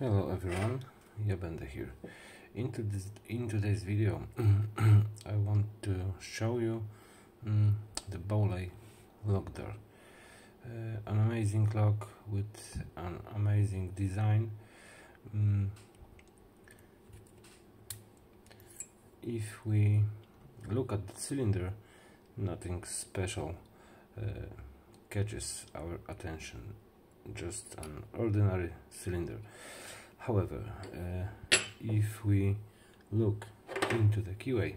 Hello everyone, Yabende here. Into this in today's video, I want to show you um, the Bowley lock door. Uh, an amazing lock with an amazing design. Um, if we look at the cylinder, nothing special uh, catches our attention. Just an ordinary cylinder However, uh, if we look into the keyway,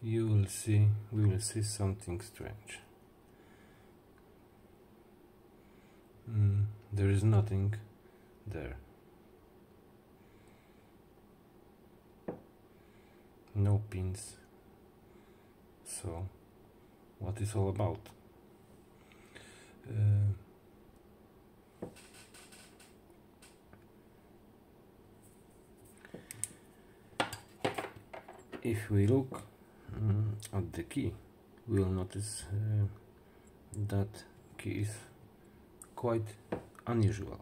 you will see we will see something strange. Mm, there is nothing there. No pins. So, what is all about? Uh, if we look um, at the key we will notice uh, that key is quite unusual.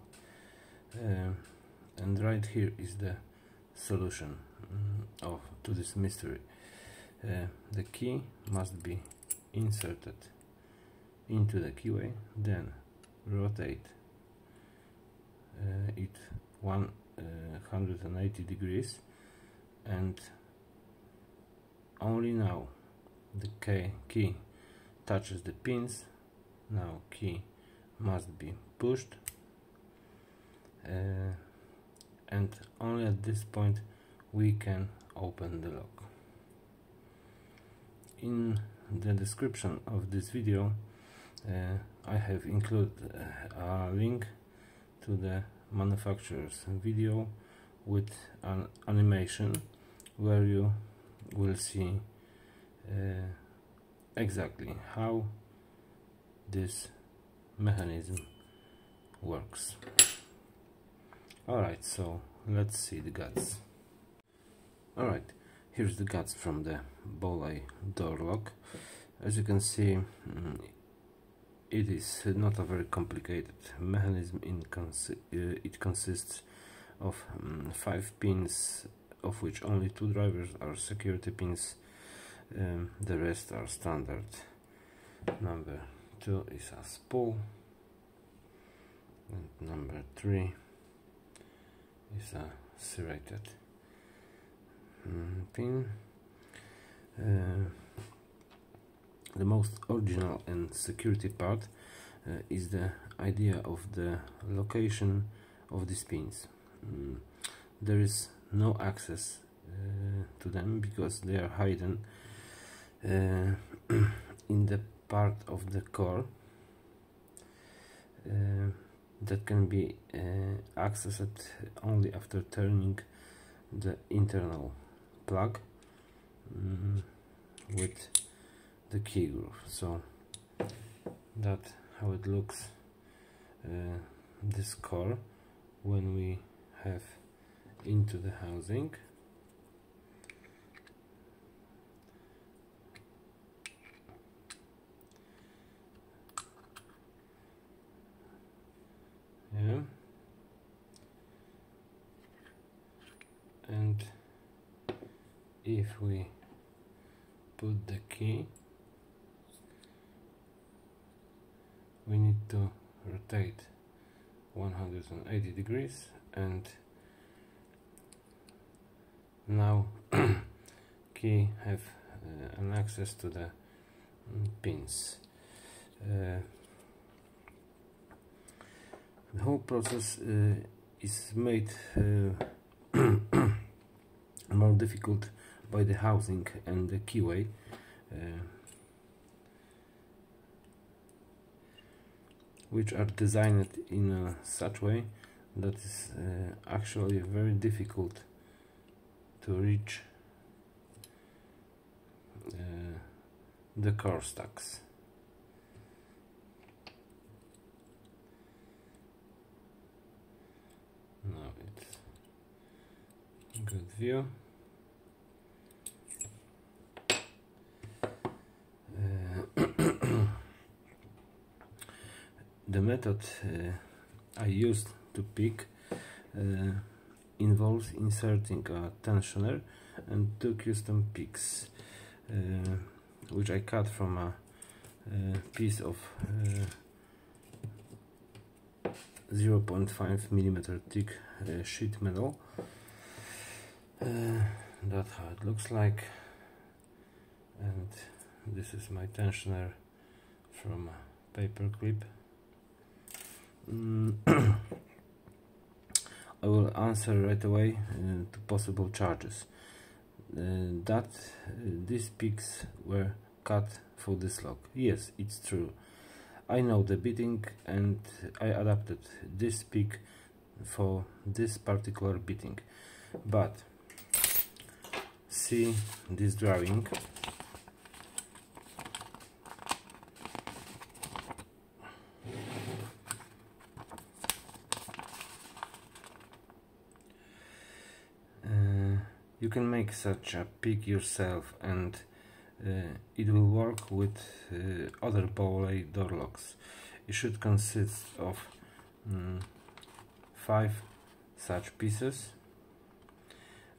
Uh, and right here is the solution um, of to this mystery. Uh, the key must be inserted into the keyway then rotate uh, it 180 uh, degrees and only now. The key, key touches the pins. Now key must be pushed. Uh, and only at this point we can open the lock. In the description of this video uh, I have included uh, a link to the manufacturer's video with an animation where you we'll see. Uh, exactly how this mechanism works. Alright so let's see the guts. Alright here's the guts from the Bowley door lock. As you can see mm, it is not a very complicated mechanism. In consi uh, it consists of um, five pins of which only two drivers are security pins um, the rest are standard. Number two is a spool and number three is a serrated um, pin. Uh, the most original and security part uh, is the idea of the location of these pins. Mm, there is no access uh, to them because they are hidden uh, in the part of the core uh, that can be uh, accessed only after turning the internal plug um, with the key groove. So that how it looks uh, this core when we have into the housing. Yeah. And if we put the key we need to rotate 180 degrees and now key have uh, an access to the mm, pins. Uh, the whole process uh, is made uh, more difficult by the housing and the keyway. Uh, which are designed in a such way that is uh, actually very difficult to reach uh, the core stacks. Now it's good view. Uh, the method uh, I used to pick uh, involves inserting a tensioner and two custom picks uh, which I cut from a, a piece of uh, 0.5 millimeter thick uh, sheet metal uh, that's how it looks like and this is my tensioner from paper clip mm. I will answer right away uh, to possible charges. Uh, that uh, these picks were cut for this lock yes it's true. I know the bitting and I adapted this pick for this particular bitting but see this drawing you can make such a pick yourself and uh, it will work with uh, other Bowley door locks it should consist of um, five such pieces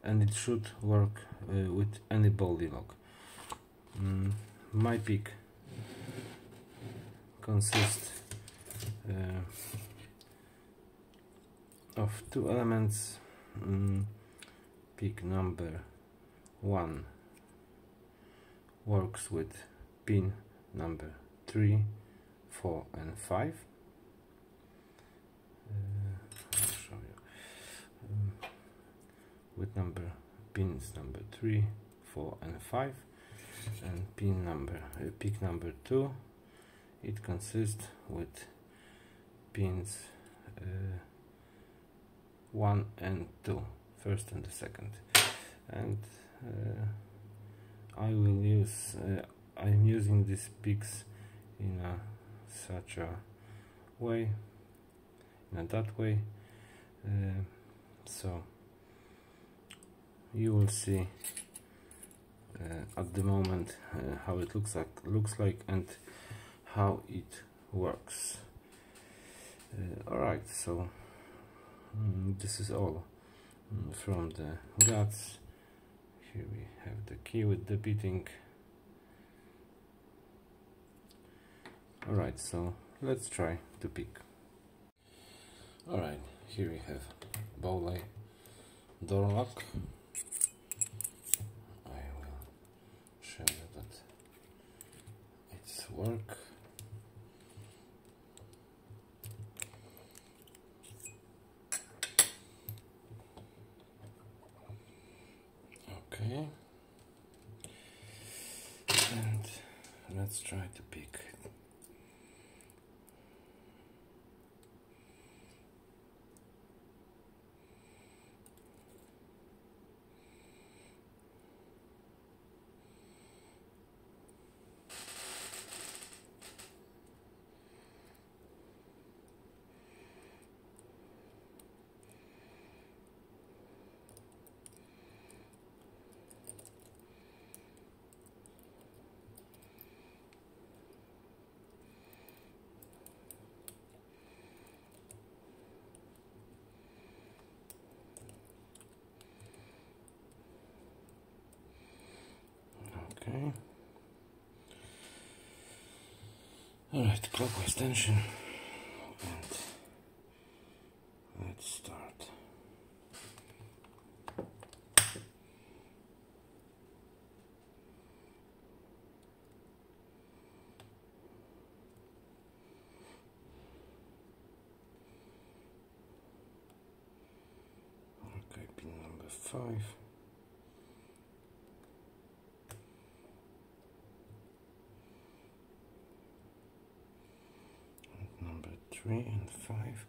and it should work uh, with any Bowley lock. Mm, my pick consists uh, of two elements. Mm, pick number one. Works with pin number 3, 4 and 5 with number pins number 3 4 and 5 and pin number uh, pick number 2 it consists with pins uh, 1 and 2 first and the second. And uh, I will use uh, I'm using these picks in a, such a way in that way. Uh, so you will see uh, at the moment uh, how it looks like looks like and how it works. Uh, alright so mm, this is all from the guts. Here we have the key with the bitting. Alright so let's try to pick. Alright here we have Bowley door lock. I will show you that it's work. Okay. And let's try to pick Okay. Alright, clockwise tension. And let's start. Okay, pin number five. Three and five.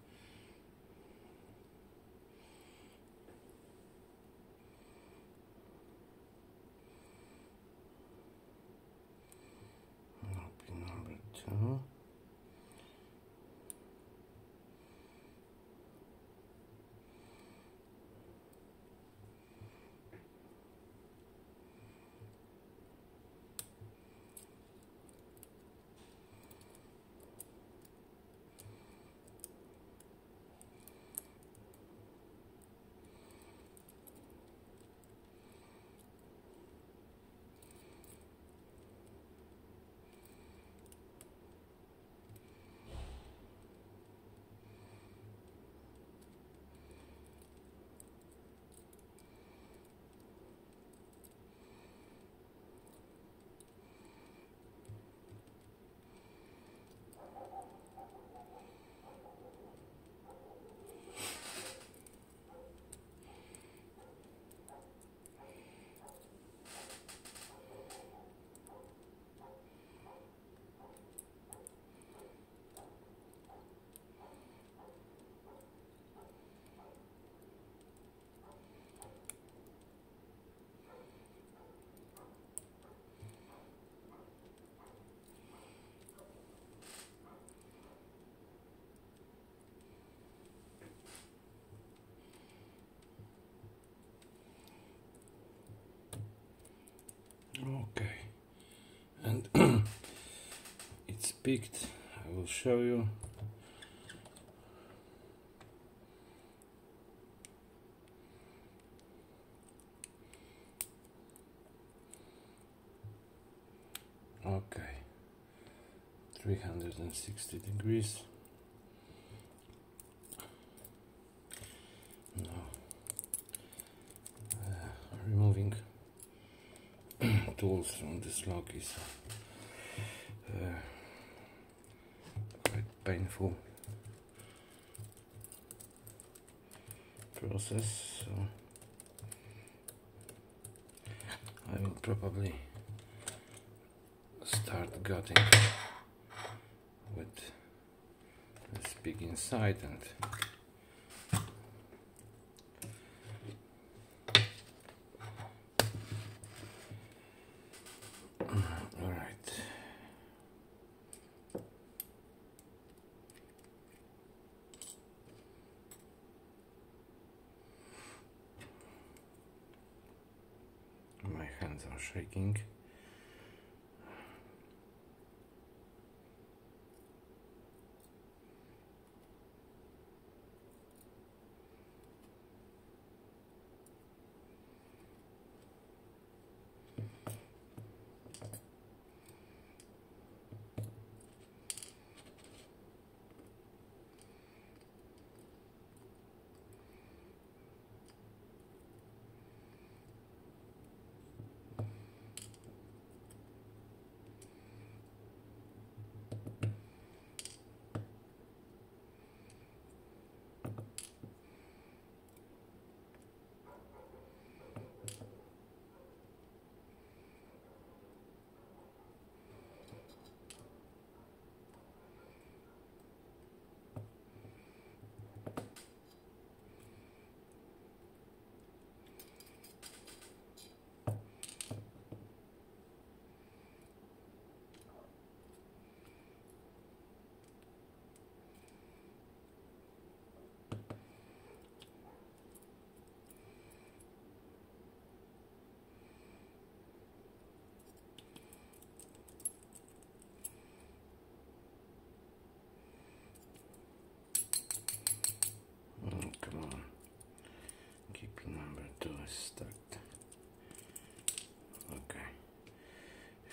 number two. okay and it's picked I will show you. Okay. 360 degrees. Now uh, removing tools from this lock is uh, painful process so I will probably start gutting with this pick inside and all right my hands are shaking Mm, come on. Keep number two stuck. Okay.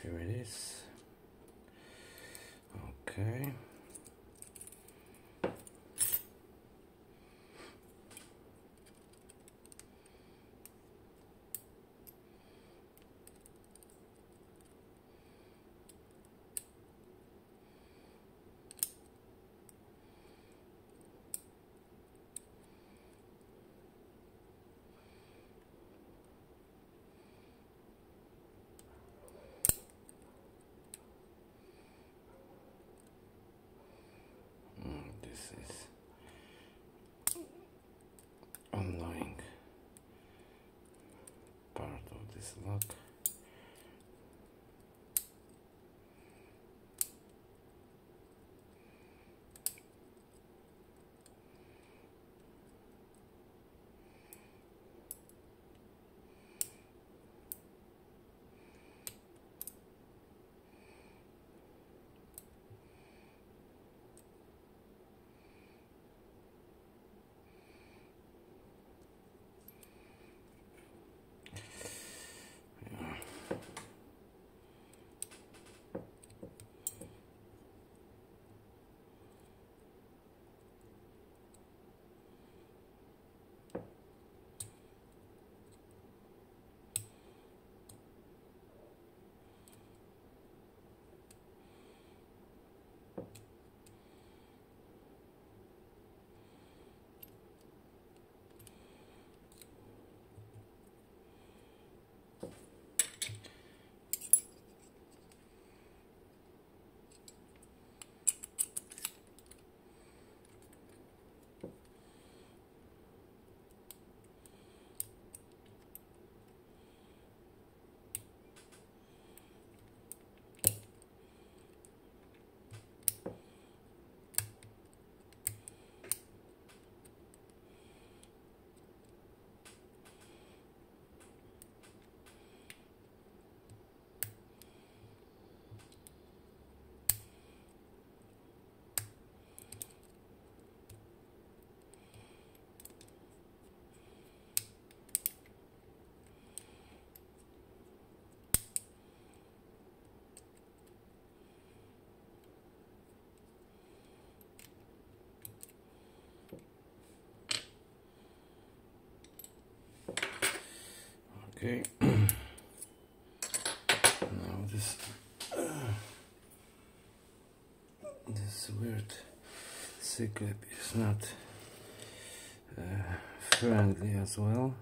Here it is. Okay. Mm, this is annoying part of this lock. Okay. now this uh, this weird C-clip is not uh, friendly as well.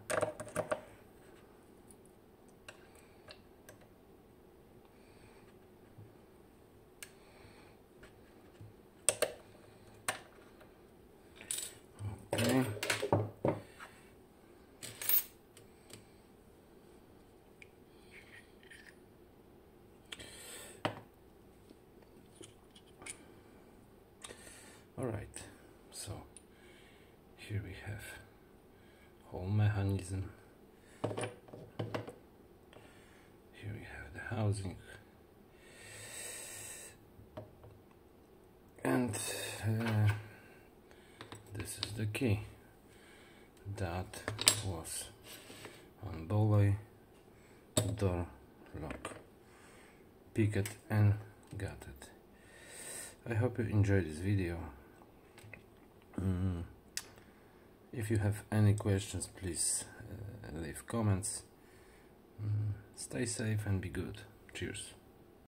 Okay. all right so here we have whole mechanism here we have the housing and uh, this is the key that was on Bowley door lock pick it and got it I hope you enjoyed this video Mm. If you have any questions, please uh, leave comments. Mm. Stay safe and be good. Cheers.